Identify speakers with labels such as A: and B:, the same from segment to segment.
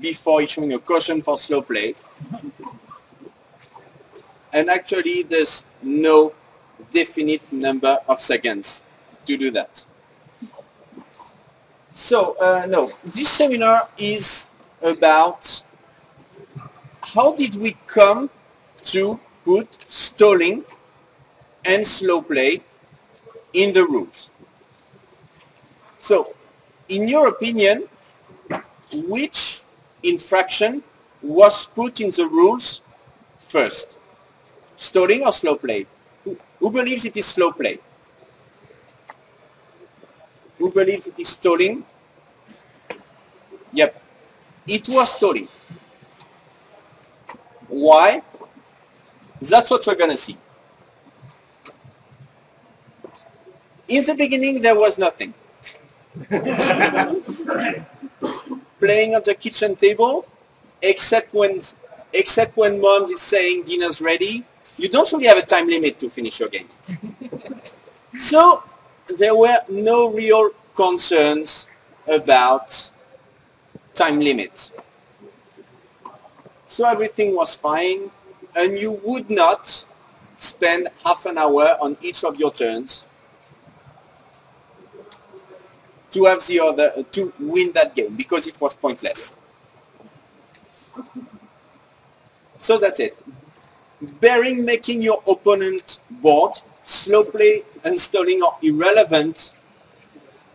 A: before issuing a caution for slow play. And actually, there's no definite number of seconds to do that. So, uh, no, this seminar is about how did we come to put stalling and slow play in the rules. So, in your opinion, which infraction was put in the rules first? Stalling or slow play? Who, who believes it is slow play? Who believes it is stalling? Yep, it was stalling. Why? That's what we're going to see. In the beginning, there was nothing. Playing on the kitchen table, except when, except when mom is saying dinner's ready, you don't really have a time limit to finish your game. so there were no real concerns about time limit. So everything was fine and you would not spend half an hour on each of your turns to have the other to win that game because it was pointless. So that's it. Bearing making your opponent bored, slow play and stalling are irrelevant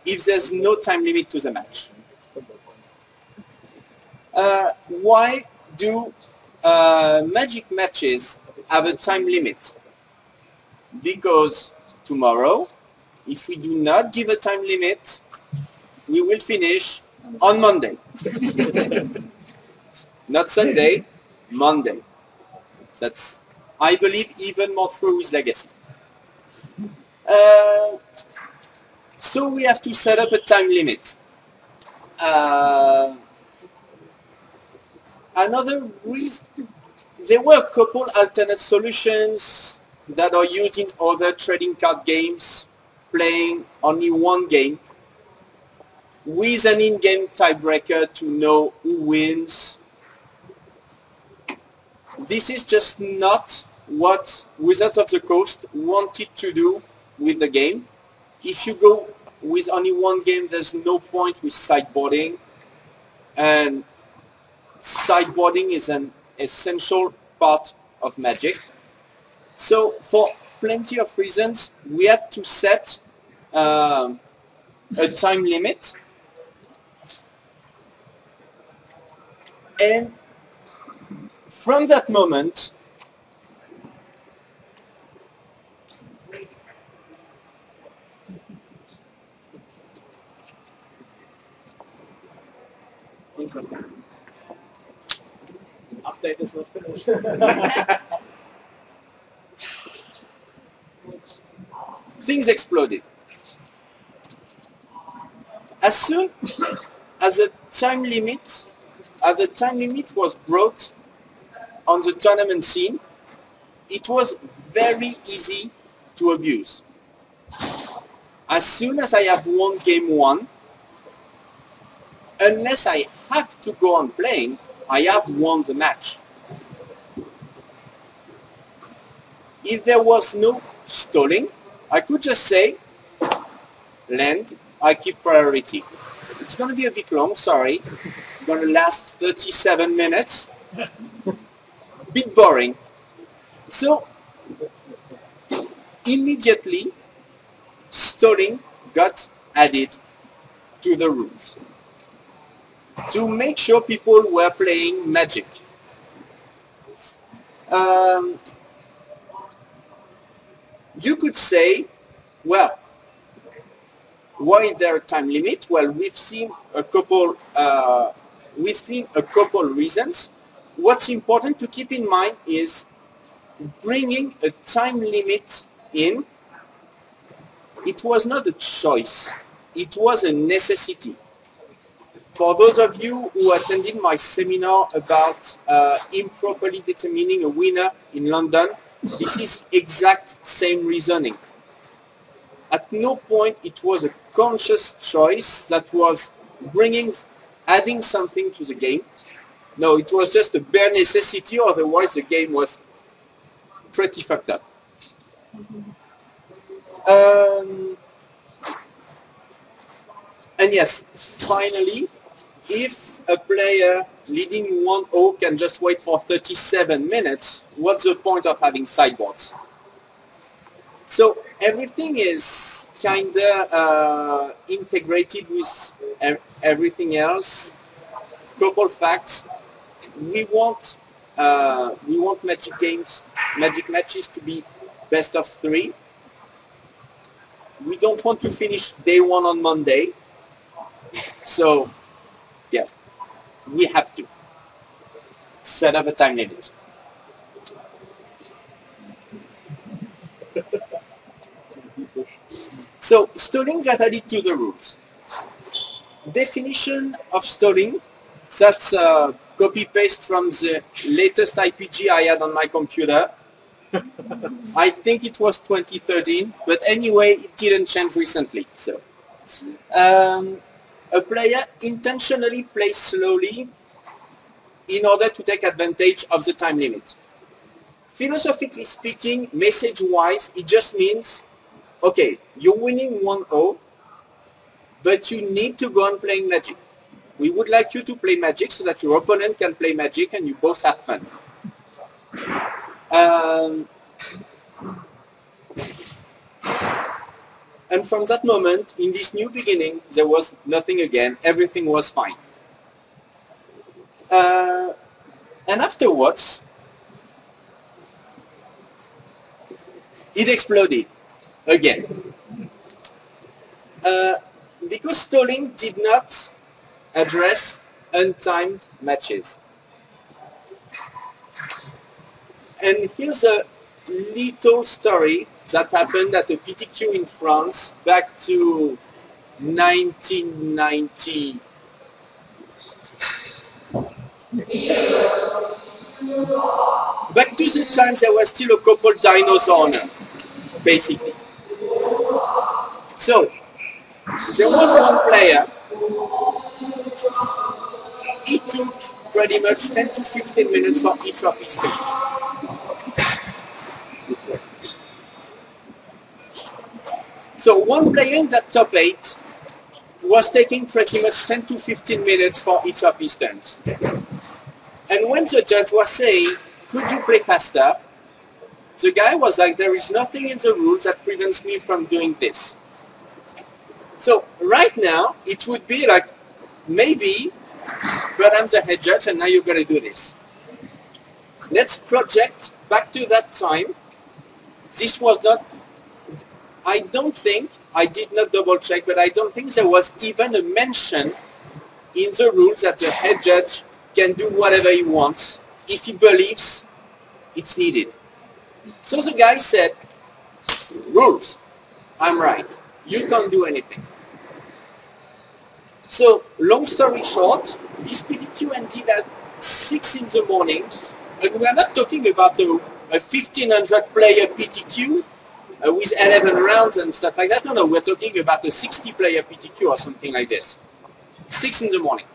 A: if there's no time limit to the match. Uh, why do uh, magic matches have a time limit? Because tomorrow, if we do not give a time limit, we will finish on Monday. not Sunday, Monday. That's, I believe, even more true with Legacy. Uh, so we have to set up a time limit. Uh, another reason, there were a couple alternate solutions that are used in other trading card games, playing only one game, with an in-game tiebreaker to know who wins. This is just not what Wizards of the Coast wanted to do with the game. If you go with only one game, there's no point with sideboarding. And sideboarding is an essential part of Magic. So for plenty of reasons, we had to set um, a time limit. And from that moment, interesting. Update is not finished. Things exploded. As soon as the time limit, as the time limit was brought on the tournament scene, it was very easy to abuse. As soon as I have won game one, unless I have to go on playing, I have won the match. If there was no stalling, I could just say, land, I keep priority. It's going to be a bit long, sorry. Going to last 37 minutes. bit boring. So, immediately, stalling got added to the rules to make sure people were playing Magic. Um, you could say, well, why is there a time limit? Well, we've seen a couple, uh, we've a couple reasons. What's important to keep in mind is bringing a time limit in. It was not a choice. It was a necessity. For those of you who attended my seminar about uh, improperly determining a winner in London, this is exact same reasoning. At no point it was a conscious choice that was bringing adding something to the game. No, it was just a bare necessity, otherwise the game was pretty fucked up. Um, and yes, finally, if a player leading 1-0 can just wait for 37 minutes, what's the point of having sideboards? So everything is kind of uh, integrated with everything else. Couple facts. We want uh, we want magic games, magic matches to be best of three. We don't want to finish day one on Monday. So, yes, we have to set up a time limit. So, stalling got added to the rules. Definition of stalling, that's a copy-paste from the latest IPG I had on my computer. I think it was 2013, but anyway, it didn't change recently. So, um, a player intentionally plays slowly in order to take advantage of the time limit. Philosophically speaking, message-wise, it just means, okay, you're winning 1-0, but you need to go on playing Magic. We would like you to play Magic so that your opponent can play Magic and you both have fun. Um, and from that moment, in this new beginning, there was nothing again. Everything was fine. Uh, and afterwards, it exploded again. Uh, because stalling did not address untimed matches. And here's a little story that happened at a PTQ in France back to 1990. Back to the times there were still a couple dinos on, basically. So, there was one player, he took pretty much 10 to 15 minutes for each of his stage. So one player in that top 8 was taking pretty much 10 to 15 minutes for each of his turns. And when the judge was saying, could you play faster? The guy was like, there is nothing in the rules that prevents me from doing this. So right now, it would be like, maybe, but I'm the head judge and now you're going to do this. Let's project back to that time. This was not I don't think, I did not double check, but I don't think there was even a mention in the rules that the head judge can do whatever he wants if he believes it's needed. So the guy said, rules, I'm right. You can't do anything. So long story short, this PTQ ended at 6 in the morning, and we are not talking about a, a 1500 player PTQ uh, with 11 rounds and stuff like that. No, no, we're talking about a 60-player PTQ or something like this. 6 in the morning.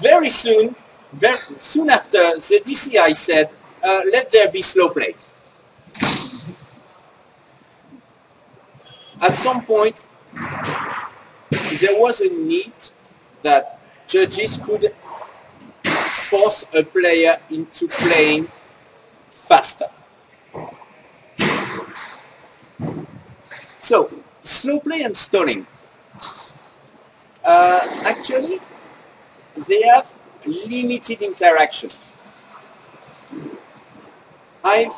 A: Very soon, very soon after, the DCI said, uh, let there be slow play. At some point, there was a need that judges could force a player into playing faster. So, slow play and stalling. Uh, actually, they have limited interactions. I've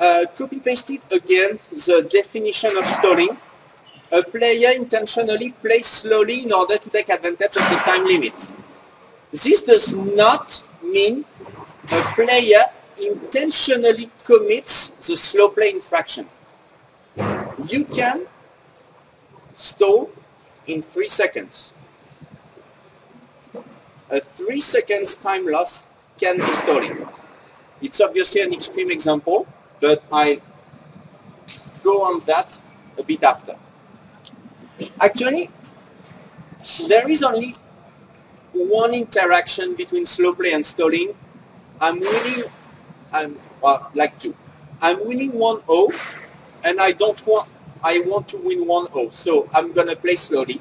A: uh, copy-pasted again the definition of stalling. A player intentionally plays slowly in order to take advantage of the time limit. This does not mean a player intentionally commits the slow play infraction you can stall in three seconds. A three seconds time loss can be stalling. It's obviously an extreme example, but I go on that a bit after. Actually, there is only one interaction between slow play and stalling. I'm winning, I'm well, like two. I'm winning 1-0 and I don't want, I want to win 1-0. So I'm going to play slowly,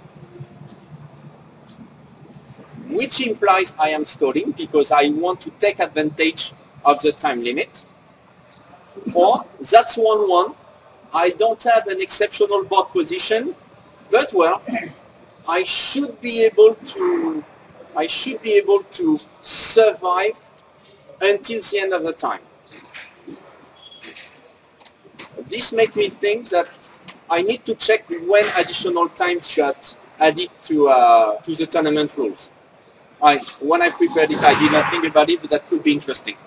A: which implies I am stalling because I want to take advantage of the time limit. Or that's 1-1. I don't have an exceptional board position, but well, I should be able to I should be able to survive until the end of the time. This makes me think that I need to check when additional times got added to uh, to the tournament rules. I when I prepared it, I did not think about it, but that could be interesting.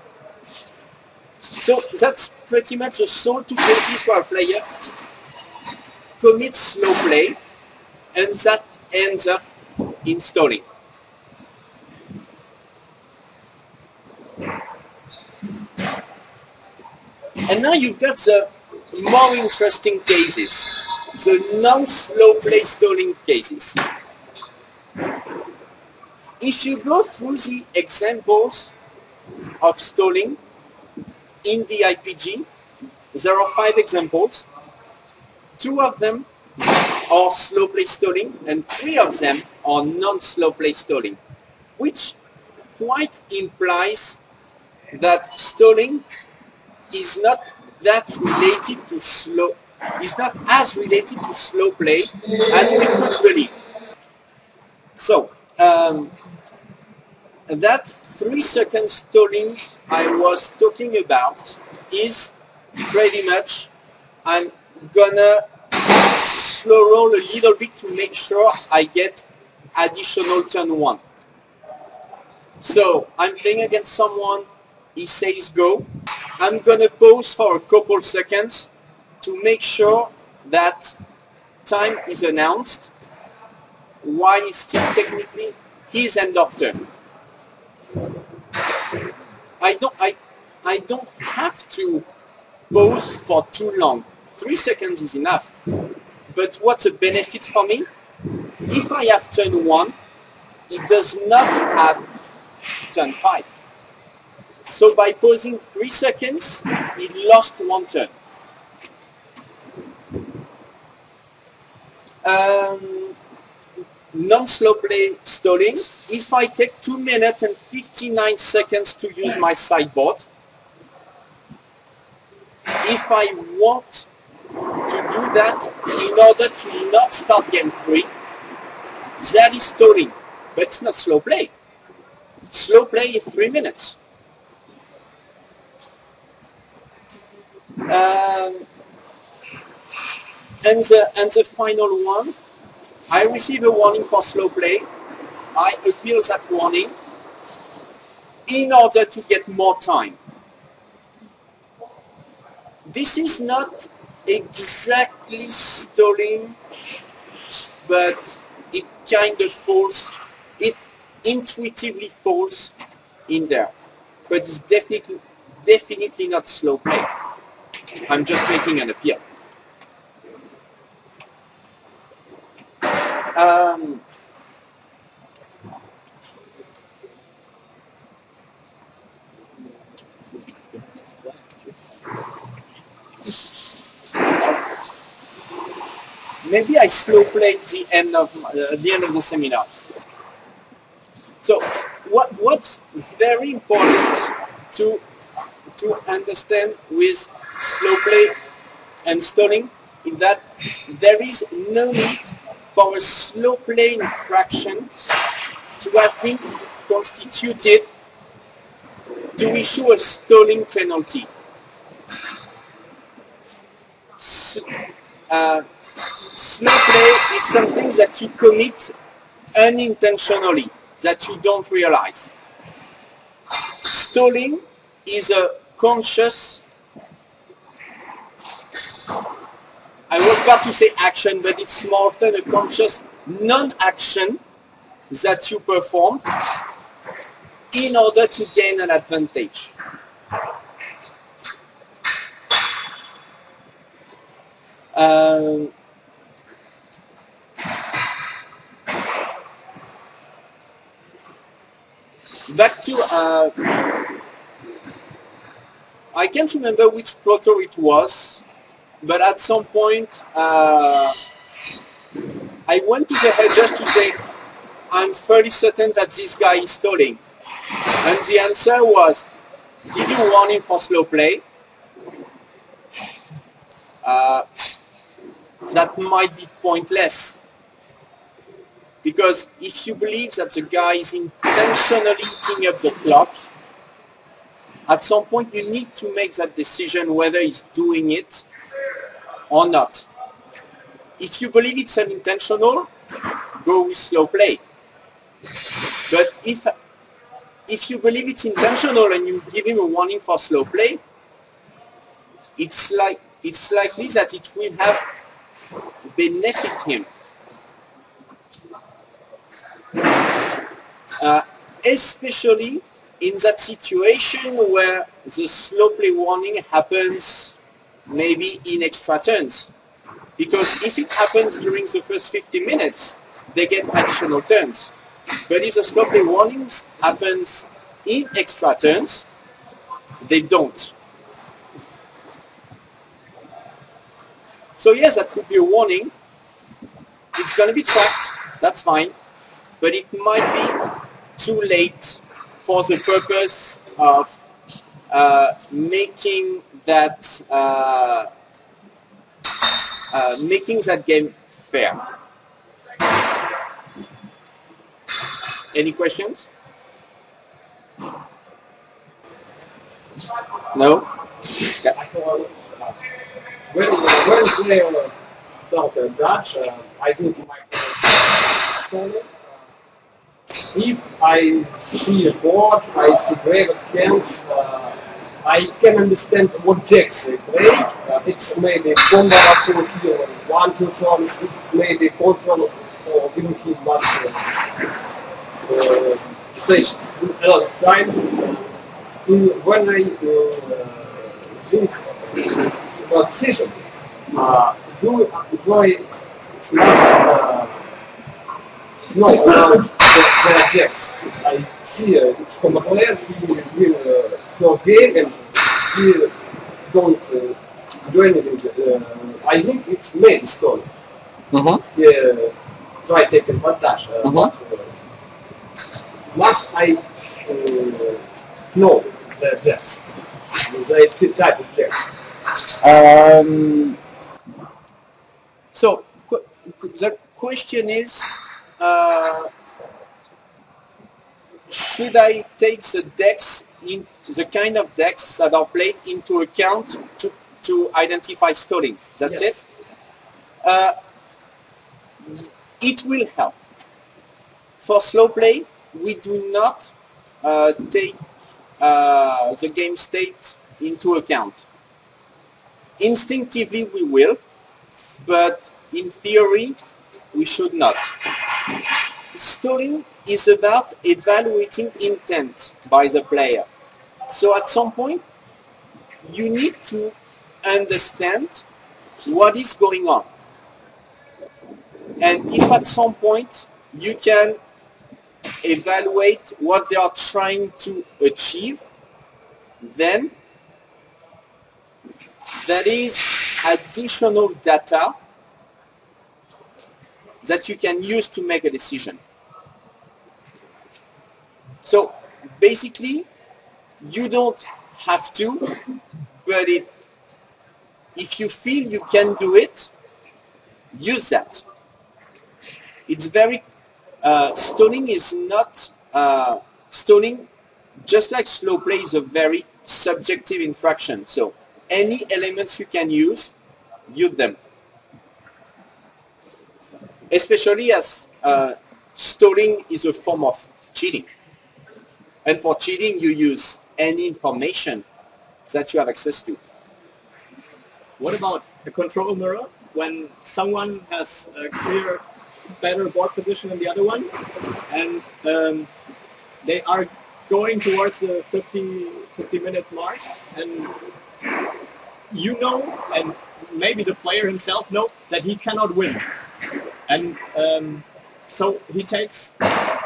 A: So that's pretty much the sole two cases for a player commits slow play, and that ends up in installing. And now you've got the more interesting cases, the non-slow play stalling cases. If you go through the examples of stalling in the IPG, there are five examples. Two of them are slow play stalling and three of them are non-slow play stalling, which quite implies that stalling is not that related to slow, is not as related to slow play as we could believe. So, um, that three second stalling I was talking about is pretty much I'm gonna slow roll a little bit to make sure I get additional turn one. So I'm playing against someone, he says go. I'm gonna pause for a couple seconds to make sure that time is announced while it's still technically his end of turn. I don't I I don't have to pause for too long. Three seconds is enough. But what's a benefit for me? If I have turn one, it does not have turn five. So by pausing three seconds, it lost one turn. Um, non-slow play stalling, if I take 2 minutes and 59 seconds to use my sideboard, if I want do that in order to not start game 3, that is stalling, but it's not slow play. Slow play is 3 minutes. Um, and, the, and the final one, I receive a warning for slow play. I appeal that warning in order to get more time. This is not exactly stalling, but it kind of falls, it intuitively falls in there. But it's definitely, definitely not slow play. I'm just making an appeal. Um, maybe I slow played the end of uh, the end of the seminar. So what what's very important to to understand with slow play and stalling is that there is no need for a slow play infraction to have been constituted to issue a stalling penalty. uh, slow is something that you commit unintentionally, that you don't realize. Stalling is a conscious I was about to say action, but it's more often a conscious non-action that you perform in order to gain an advantage. Um, back to uh, I can't remember which proto it was, but at some point uh, I went to the head just to say I'm fairly certain that this guy is stalling, and the answer was, did you warn him for slow play? Uh, that might be pointless because if you believe that the guy is intentionally eating up the clock, at some point you need to make that decision whether he's doing it or not. If you believe it's unintentional, go with slow play. But if if you believe it's intentional and you give him a warning for slow play, it's like it's likely that it will have benefit him. Uh, especially in that situation where the slow play warning happens maybe in extra turns. Because if it happens during the first 50 minutes, they get additional turns. But if the slow play warnings happens in extra turns, they don't. So yes, that could be a warning. It's going to be tracked, that's fine. But it might be too late for the purpose of uh, making that uh, uh, making that game fair. Any questions? No?
B: Yeah. When, when player start a Dutch, uh, I think my if I see a board, I see brave hands, uh, I can understand what decks they play. Uh, it's maybe combo activity or one, two turns, it may be control or even he must uh, stay a lot of time. In, when I uh, think about decision, uh, do, do I must uh, know about the objects. I see uh, it's from a player he will uh, close game and he don't uh, do anything. Uh, I think it's main story.
A: Uh-huh.
B: He uh, try taking advantage. Uh,
A: Uh-huh.
B: but, uh, must I uh, know the objects, the type of objects?
A: Um, so qu- the question is, uh, should I take the decks in the kind of decks that are played into account to to identify stalling? That's
B: Yes.
A: it. Uh, it will help. For slow play, we do not uh, take uh, the game state into account. Instinctively we will, but in theory we should not. Stalling is about evaluating intent by the player. So at some point you need to understand what is going on. And if at some point you can evaluate what they are trying to achieve, then that is additional data that you can use to make a decision. So basically, you don't have to, but it, if you feel you can do it, use that. It's very, uh, stalling is not, uh, stalling, just like slow play is a very subjective infraction. So any elements you can use, use them. Especially as uh, stalling is a form of cheating. And for cheating, you use any information that you have access to.
C: What about a control mirror when someone has a clear better board position than the other one and um, they are going towards the 50, 50 minute mark and you know and maybe the player himself know that he cannot win and um, so he takes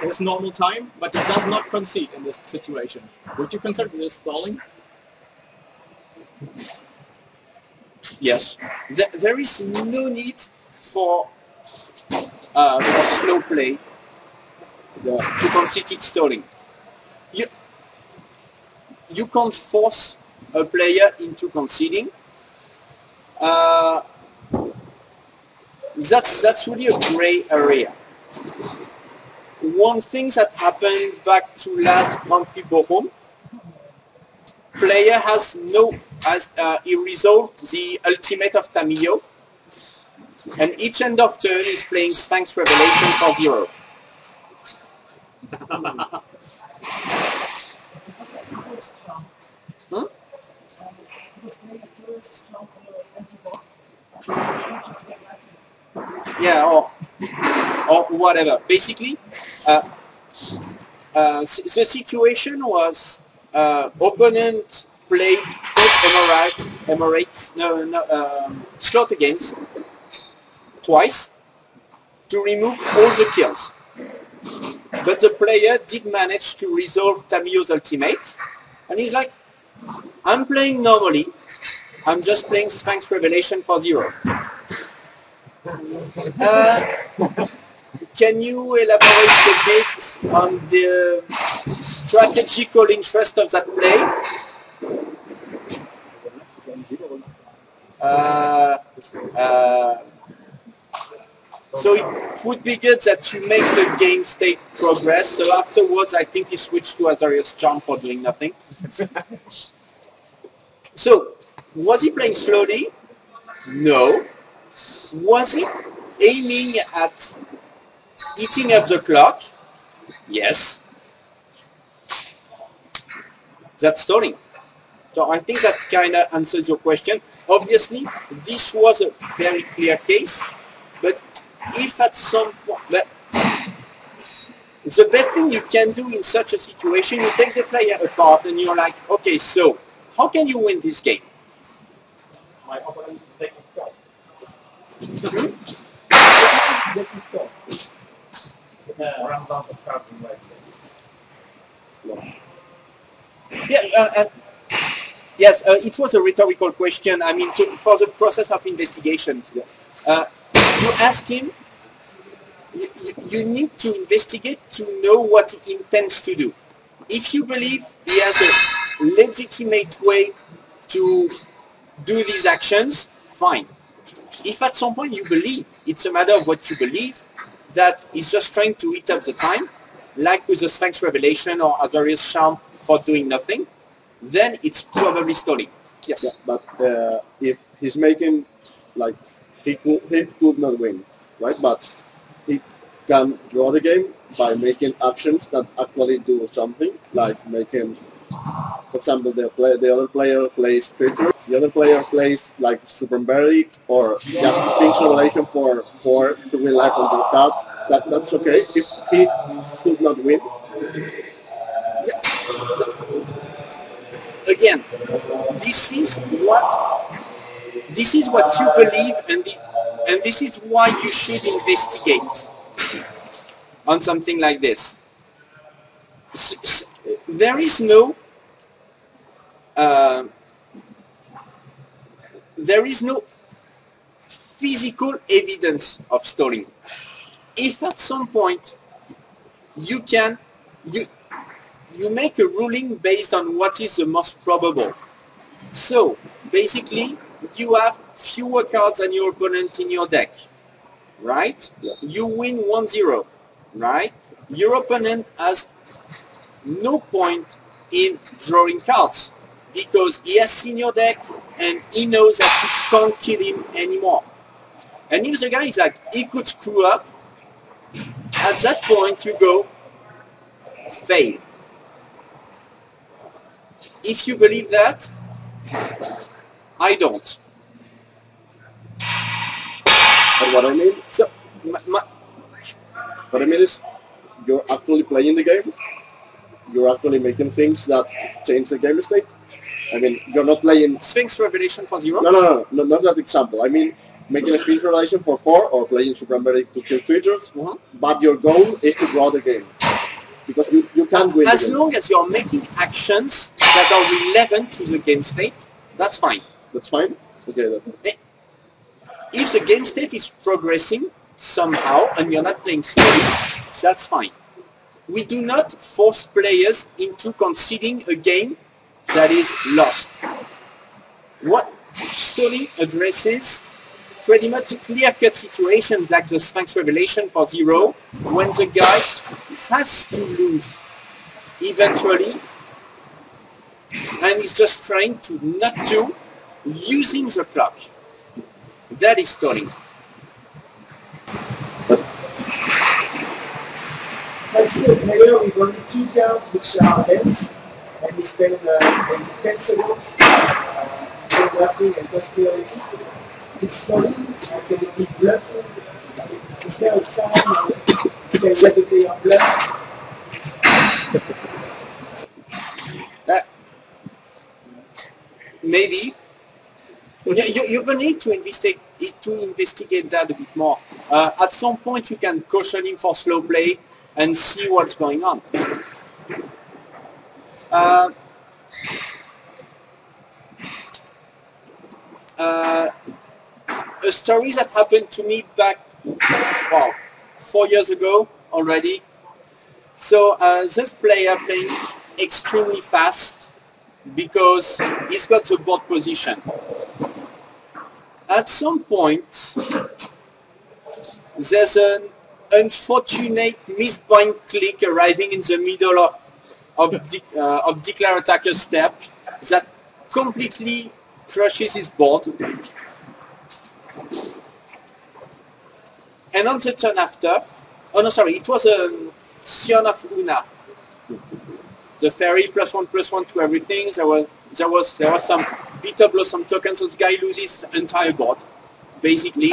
C: his normal time, but he does not concede in this situation. Would you consider this stalling?
A: Yes. There, there is no need for, uh, for slow play
D: Yeah.
A: to constitute stalling. You, you can't force a player into conceding. Uh, that's, that's really a gray area. One thing that happened back to last Grand Prix Bochum, player has no, has, uh, he resolved the ultimate of Tamiyo, and each end of turn is playing Sphinx Revelation for zero. Huh? Yeah, or or whatever. Basically, uh, uh, the situation was uh, opponent played Emirate, Emirates, no, no, um, slaughter games twice to remove all the kills. But the player did manage to resolve Tamiyo's ultimate, and he's like, I'm playing normally. I'm just playing Sphinx Revelation for zero. Uh, can you elaborate a bit on the strategical interest of that play? Uh, uh, so it would be good that you make the game state progress. So afterwards, I think he switched to Azorius Charm for doing nothing. so, was he playing slowly? No. Was he aiming at eating up the clock? Yes. That's stalling. So I think that kind of answers your question. Obviously, this was a very clear case, but if at some point, but the best thing you can do in such a situation, you take the player apart and you're like, okay, so how can you win this game?
B: My opponent.
A: Hmm?
B: Taking first. Runs out of
A: Yeah, uh, uh, yes, uh, it was a rhetorical question. I mean, to, for the process of investigation, uh, you ask him, you need to investigate to know what he intends to do. If you believe he has a legitimate way to do these actions, fine. If at some point you believe, it's a matter of what you believe, that he's just trying to eat up the time, like with the Sphinx Revelation or Azorius Charm for doing nothing, then it's probably stalling. Yes.
D: Yeah, but uh, if he's making like he could, he could not win, right? But he can draw the game by making actions that actually do something, like making, for example, the play, the other player plays Peter, the other player plays like Super Berry or just Sphinx Revelation for for to win life on the card. That that's okay. If he should not win,
A: Again, this is what this is what you believe, and the, and this is why you should investigate on something like this. There is no uh, there is no physical evidence of stalling. If at some point you can you you make a ruling based on what is the most probable. So basically you have fewer cards than your opponent in your deck, right?
D: Yeah.
A: You win 1-0, right? Your opponent has no point in drawing cards because he has seen your deck and he knows that you can't kill him anymore. And if the guy is like, he could screw up, at that point you go, fail. If you believe that, I don't.
D: but what I mean,
A: So, my, my,
D: what I mean is, you're actually playing the game. You're actually making things that change the game state. I mean, you're not playing
A: Sphinx Revelation for zero?
D: No, no, no, no, not that example. I mean, making a speed relation for four or playing Super Mario to kill creatures,
A: Uh-huh.
D: but your goal is to draw the game. because you, you can't win.
A: As long as you're making actions that are relevant to the game state, that's fine.
D: That's fine. Okay. That,
A: If the game state is progressing somehow and you're not playing slowly, that's fine. We do not force players into conceding a game that is lost. What stalling addresses pretty much a clear-cut situations like the Sphinx Revelation for Zero, when the guy has to lose eventually and he's just trying to not to using the clock. That is stalling.
B: Only two and uh, maybe 10 seconds uh, and can be bluffing? Time you can the player bluff?
A: maybe you, you, you're going to need to investigate to investigate that a bit more. Uh, at some point, you can caution him for slow play and see what's going on. Uh, uh, a story that happened to me back, wow, four years ago already. So uh, this player playing extremely fast because he's got the board position. At some point, there's an unfortunate Mistbind Clique arriving in the middle of of, de- uh, of declare attacker step that completely crushes his board. And on the turn after, oh no, sorry, it was a Scion of Oona. The fairy plus one plus one to everything. There was there was there was some Bitterblossom, some tokens, so the guy loses his entire board, basically.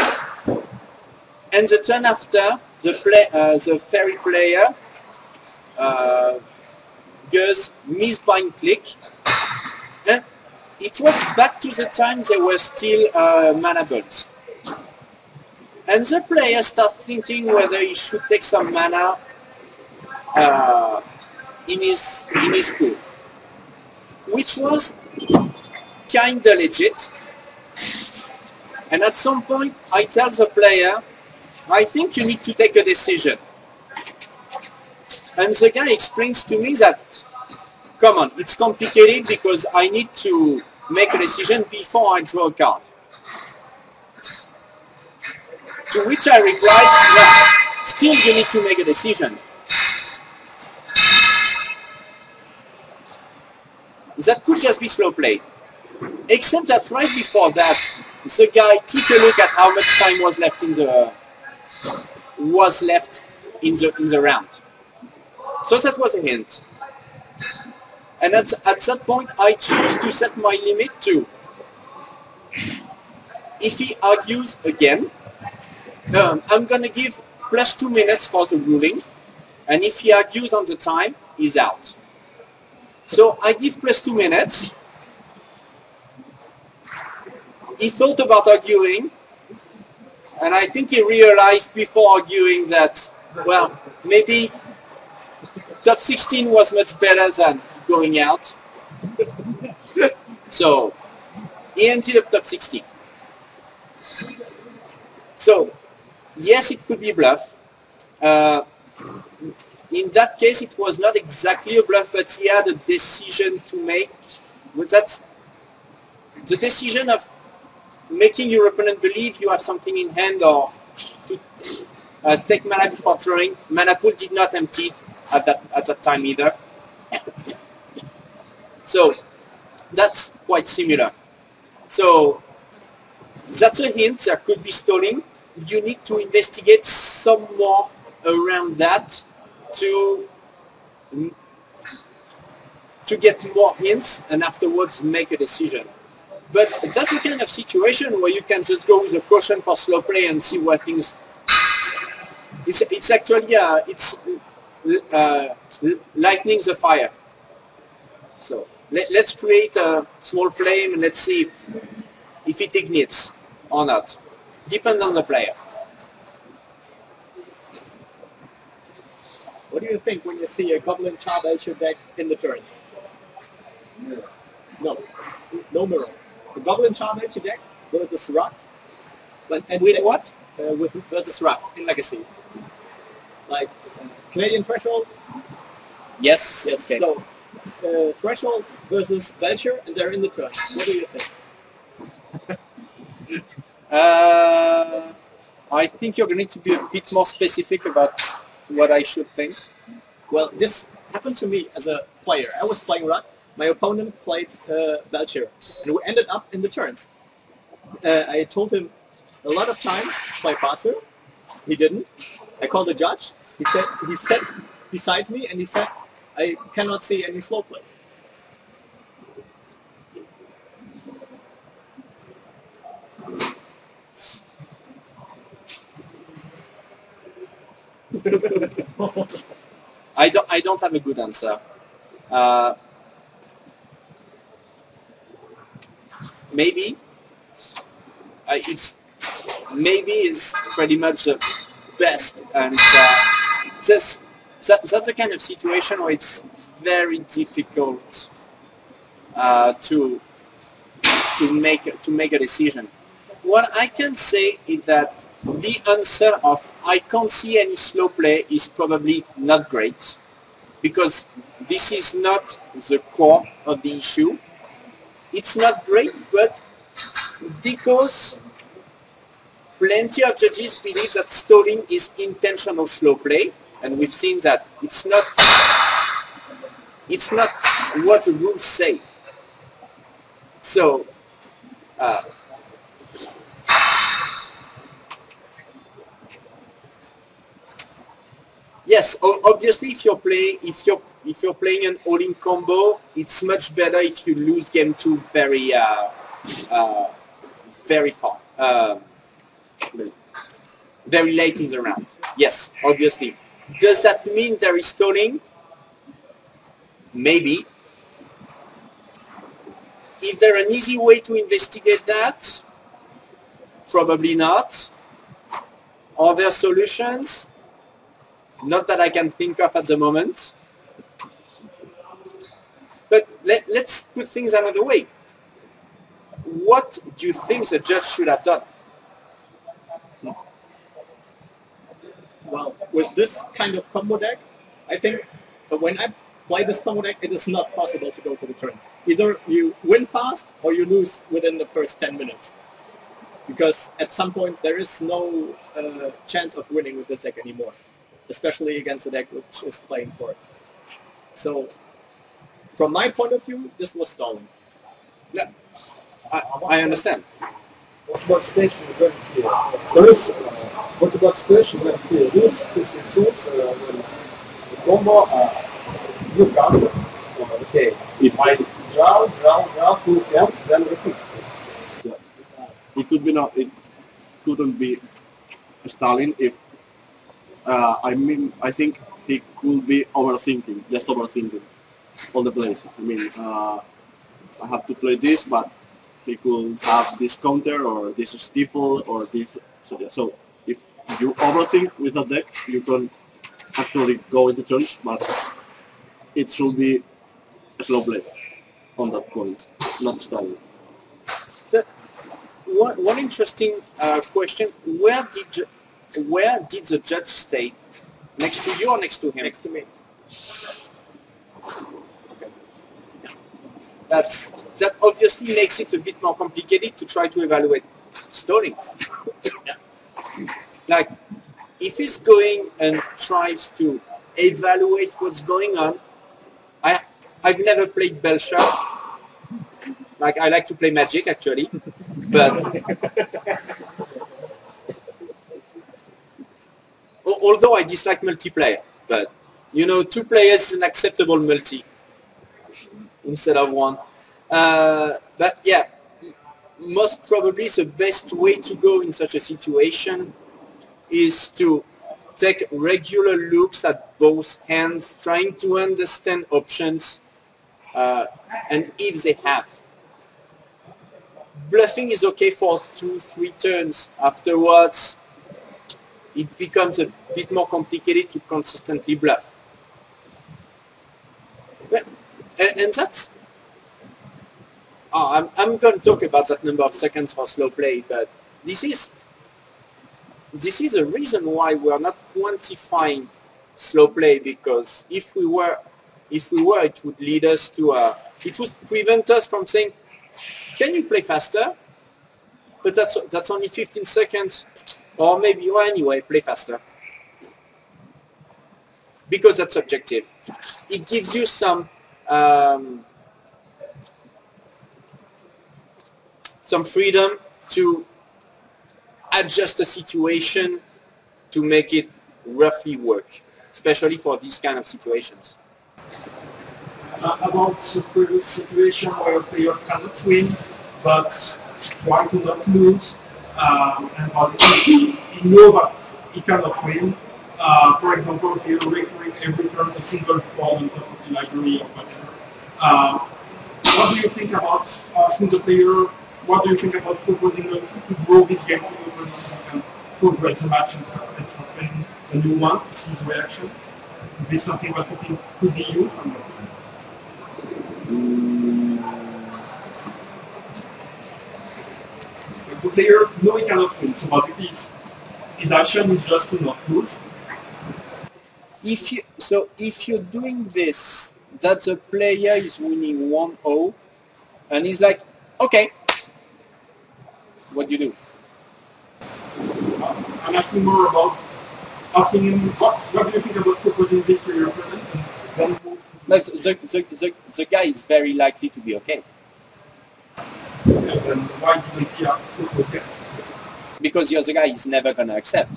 A: And the turn after, the play uh, the fairy player uh, goes Mistbind Clique. And it was back to the time there were still uh, mana burn. And the player starts thinking whether he should take some mana uh, in his in his pool, which was kinda legit. And at some point, I tell the player, I think you need to take a decision. And the guy explains to me that, come on, it's complicated because I need to make a decision before I draw a card. To which I replied, still you need to make a decision. That could just be slow play. Except that right before that, the guy took a look at how much time was left in the was left in the in the round. So that was a hint. And at, at that point, I choose to set my limit to if he argues again, um, I'm going to give plus two minutes for the ruling. And if he argues on the time, he's out. So I give plus two minutes. He thought about arguing. And I think he realized before arguing that, well, maybe top 16 was much better than going out. so he ended up top 16. So yes, it could be bluff. Uh, in that case, it was not exactly a bluff, but he had a decision to make. Was that the decision of making your opponent believe you have something in hand or to uh, take mana before drawing? Mana pool did not empty at that at that time either. so that's quite similar. So that's a hint. There could be stalling. You need to investigate some more around that to to get more hints and afterwards make a decision. But that's the kind of situation where you can just go with a caution for slow play and see where things. It's it's actually uh, it's uh, lightning the fire. So let, let's create a small flame and let's see if if it ignites or not. Depends on the player.
B: what do you think when you see a Goblin Charbelcher deck in the turns? No, no mirror. The Goblin Charbelcher deck versus Rock, but and
A: With what?
B: uh, with versus Rock in Legacy. Like Canadian Threshold,
A: Yes.
B: yes.
A: Okay.
B: So uh, Threshold versus Belcher, and they're in the turn. What do you think?
A: Uh, I think you're going to be a bit more specific about what I should think.
B: Well, this happened to me as a player. I was playing Rock. My opponent played uh, Belcher, and we ended up in the turns. Uh, I told him a lot of times play faster. He didn't. I called the judge. He said he sat beside me and he said I cannot see any slow play.
A: I don't. I don't have a good answer. Uh, maybe uh, it's maybe is pretty much the best, and uh, that's that, that's the kind of situation where it's very difficult uh, to to make to make a decision. What I can say is that the answer of I can't see any slow play is probably not great because this is not the core of the issue. It's not great, but because plenty of judges believe that stalling is intentional slow play, and we've seen that it's not it's not what the rules say. So uh, yes, obviously, if you're playing if you're if you're playing an all-in combo, it's much better if you lose game two very uh, uh, very far, uh, very late in the round. Yes, obviously. Does that mean there is stalling? Maybe. Is there an easy way to investigate that? Probably not. Are there solutions? Not that I can think of at the moment. Let, let's put things another way. What do you think the judge should have done?
B: Well, with this kind of combo deck, I think uh, when I play this combo deck, it is not possible to go to the turns. Either you win fast or you lose within the first 10 minutes. Because at some point there is no uh, chance of winning with this deck anymore, especially against a deck which is playing force. So, from my point of view, this was stalling.
A: I, I understand.
E: What about station when clear? There is, uh, what about station when clear? This is results uh, when the combo uh, you counter. Uh, okay, if I draw, draw, draw, two count, then repeat. Yeah.
D: It could be not. It couldn't be stalling if. Uh, I mean, I think he could be overthinking, just overthinking all the plays. I mean, uh, I have to play this, but he could have this counter or this stifle or this. So, yeah, so if you overthink with a deck, you can actually go into turns, but it should be a slow play on that point, not stalling.
A: One, one interesting uh, question: Where did ju- where did the judge stay? Next to you or next to him?
B: Next to me.
A: That's that obviously makes it a bit more complicated to try to evaluate stalling. Like, if he's going and tries to evaluate what's going on, I I've never played Belcher. Like I like to play Magic actually, but although I dislike multiplayer, but you know, two players is an acceptable multi instead of one. Uh, but yeah, most probably the best way to go in such a situation is to take regular looks at both hands, trying to understand options uh, and if they have. Bluffing is okay for two, three turns. Afterwards, it becomes a bit more complicated to consistently bluff. But, and that's oh, I'm, I'm going to talk about that number of seconds for slow play, but this is this is a reason why we are not quantifying slow play because if we were if we were it would lead us to a it would prevent us from saying can you play faster? But that's that's only 15 seconds or maybe or anyway play faster. Because that's objective it gives you some um, some freedom to adjust the situation to make it roughly work, especially for these kind of situations.
F: Uh, about the situation where a player cannot win but try to not lose, um, and but he, he knows that he cannot win. Uh, for example, he recurring every turn a single fall in top of the library or whatever. Uh, what do you think about asking the player what do you think about proposing a, to grow this game to opponents and progress the match and, and something a new one to see his reaction? Is this something that you think could be used or not? Mm. The player no, he cannot win, so what it is, his action is just to not lose.
A: If you so if you're doing this, that the player is winning 1-0, and he's like, okay, what do you do?
F: I'm asking more about asking him what, what do you think about proposing this to your opponent move
A: the, the, the, the guy is very likely to be okay
F: and why didn't he uh, it?
A: because the other guy is never going to accept.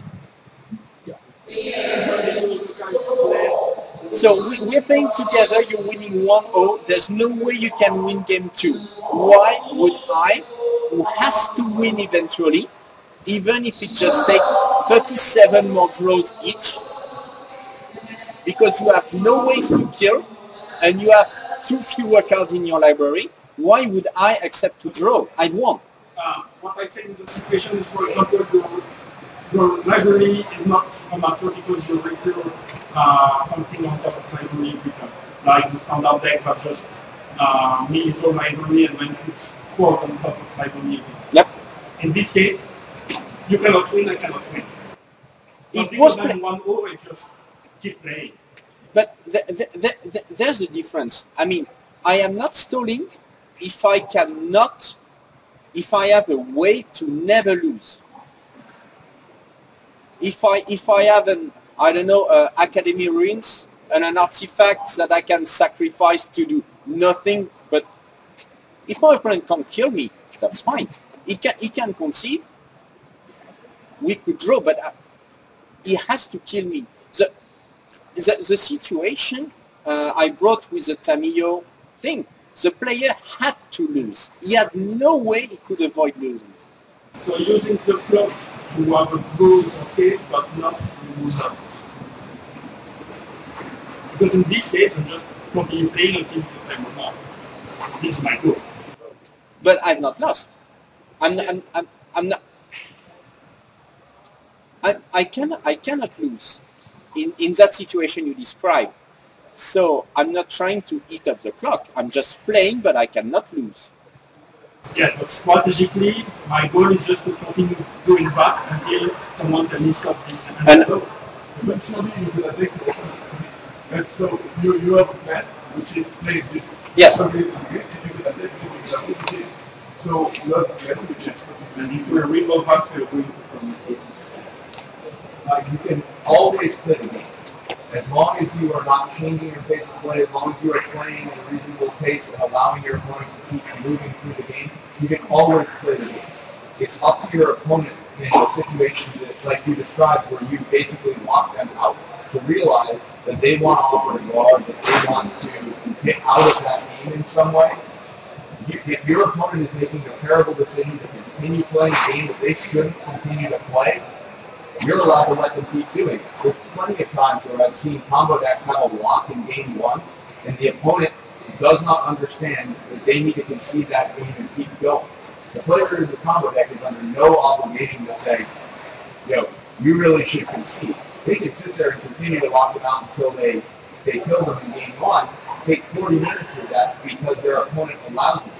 A: So we, we're playing together, you're winning 1-0, there's no way you can win game 2. Why would I, who has to win eventually, even if it just takes 37 more draws each, because you have no ways to kill, and you have two fewer cards in your library, why would I accept to draw? I've won.
F: Uh, what I say in the situation is, for example, your, your library is not a matter because you recruit uh, something on top of library. Like the standard deck but just uh, means your library and then puts four on top of library.
A: Yep.
F: In this case, you cannot win, I cannot win. But
A: most
F: I'm one over, I just keep playing.
A: But th- th- th- th- there's a difference. I mean, I am not stalling if I cannot, if I have a way to never lose. If I if I have an I don't know uh, academy ruins and an artifact that I can sacrifice to do nothing, if my opponent can't kill me, that's fine. He can he can concede. We could draw, but uh, he has to kill me. The the, the situation uh, I brought with the Tamiyo thing, the player had to lose. He had no way he could avoid losing.
F: So using the plot to have a goal is okay, but not to lose numbers. Because in this case, I'm just continue playing until the time run out. This is my goal.
A: But I've not lost. I'm, I'm, I'm, I'm not. I, I cannot I cannot lose in, in that situation you describe. So I'm not trying to eat up the clock. I'm just playing, but I cannot lose.
F: Yeah, but strategically, my goal is just to continue going back until someone can stop this.
A: And-
G: Eventually, you will the. And so you, you have a plan, which is play this.
A: Yes.
G: So a
F: if we're remote back, we're going to communicate this.
H: uh, you can always play the game. As long as you are not changing your pace of play, as long as you are playing at a reasonable pace and allowing your opponent to keep moving through the game, you can always play the game. It's up to your opponent in a situation that, like you described, where you basically lock them out to realize that they want to offer a guard, that they want to get out of that game in some way. If your opponent is making a terrible decision to continue playing a game that they shouldn't continue to play, you're allowed to let them keep doing it. There's plenty of times where I've seen combo decks have a lock in game one, and the opponent does not understand that they need to concede that game and keep going. The player in the combo deck is under no obligation to say, yo, you really should concede. They can sit there and continue to lock them out until they, they kill them in game one, take 40 minutes with that because their opponent allows it.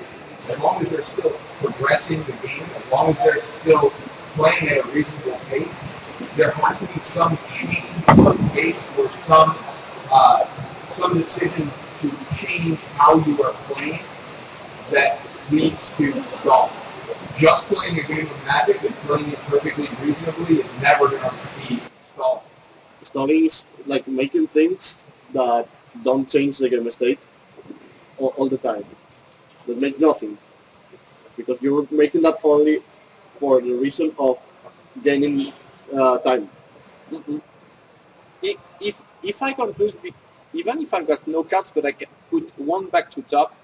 H: As long as they're still progressing the game, as long as they're still playing at a reasonable pace, there has to be some change of pace or some uh, some decision to change how you are playing that leads to stall. Just playing a game of Magic and playing it perfectly reasonably is never going to be stall.
D: Stalling is like making things that don't change the game state all, all the time. That make nothing. Because you're making that only for the reason of gaining uh, time.
A: I- If if I conclude, with- even if I've got no cards, but I can put one back to top,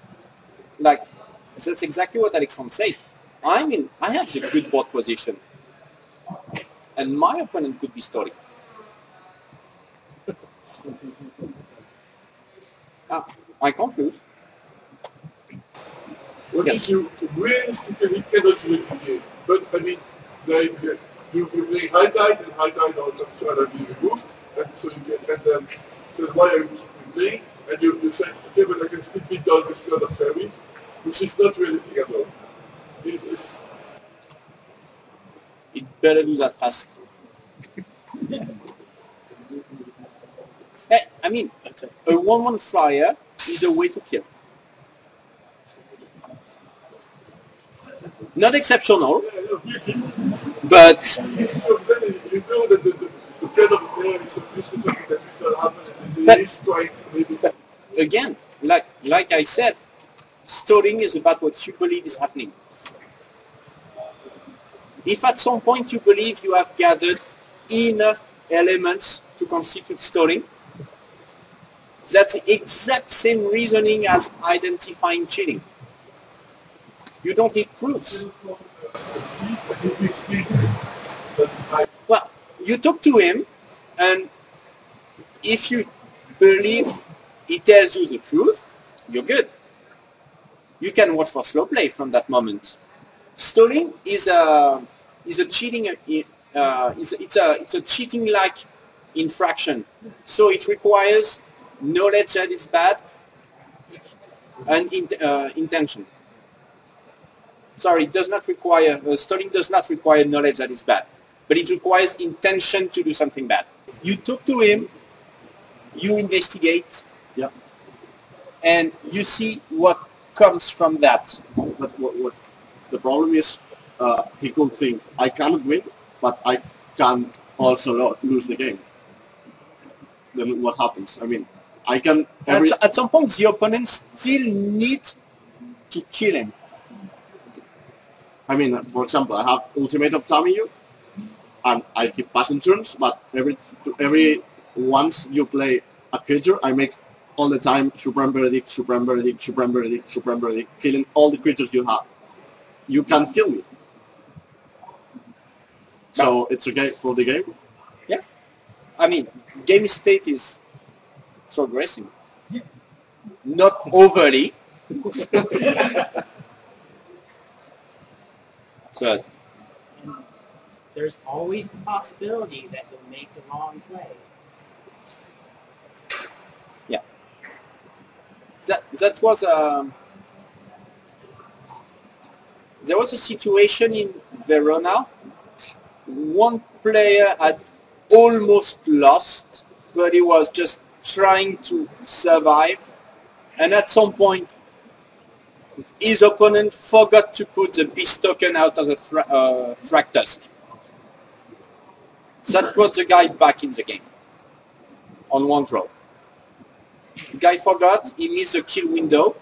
A: like that's exactly what Alexandre said. I mean, I have the good board position, and my opponent could be stalling. ah, I can't lose.
G: What
A: Yes.
G: if you realistically cannot win the game? But I mean, like uh, you you play high tide and high tide on top squad are being removed, and so you get and then so why are you playing? And you, you say, okay, but I can still be done with the other fairies, which is not realistic at all. It's, it's
A: It better do that fast. hey, I mean, a one-one flyer is a way to kill. Not exceptional,
G: yeah, yeah, really.
A: but
G: It's so many. You know that the, the, the play of the player is obviously something that will not happen, exceptional,
A: But-
G: they strike maybe.
A: again, like like I said, stalling is about what you believe is happening. If at some point you believe you have gathered enough elements to constitute stalling, that's the exact same reasoning as identifying cheating. You don't need proofs. Well, you talk to him, and if you believe he tells you the truth, you're good. You can watch for slow play from that moment. Stalling is a is a cheating. Uh, it's a it's a cheating like infraction. So it requires knowledge that it's bad and in, uh, intention. Sorry, it does not require uh, stalling does not require knowledge that is bad but it requires intention to do something bad. You talk to him, you investigate,
D: Yeah.
A: and you see what comes from that.
D: But what, what the problem is, uh, he could think I cannot win, but I can also lose the game. Then what happens? I mean, I can
A: At,
D: every
A: s- at some point, the opponent still need to kill him.
D: I mean, for example, I have ultimate of Tamiyo, and I keep passing turns, but every every once you play a creature, I make all the time Supreme Verdict, Supreme Verdict, Supreme Verdict, Supreme Verdict, killing all the creatures you have. You can kill me. So it's okay for the game.
A: Yeah. I mean, game state is so progressing. Not overly.
I: There's always the possibility that you'll make the wrong play. Yeah.
A: That that was a there was a situation in Verona. One player had almost lost, but he was just trying to survive, and at some point, his opponent forgot to put the beast token out of the thra- uh, Thragtusk. That brought the guy back in the game on one draw. Guy forgot, he missed the kill window.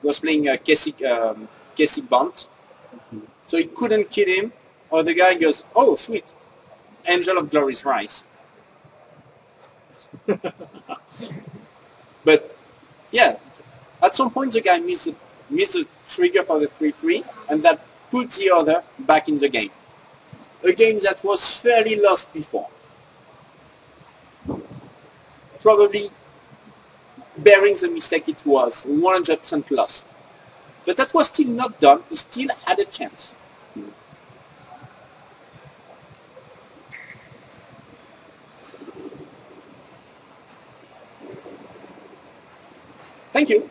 A: He was playing a Keswick, um, Keswick Bunt. So he couldn't kill him. Or the guy goes, oh, sweet. Angel of Glory's Rise. but, yeah, at some point the guy missed missed the trigger for the 3-3, and that put the other back in the game. A game that was fairly lost before probably bearing the mistake it was, 100% lost. But that was still not done. He still had a chance. Thank you.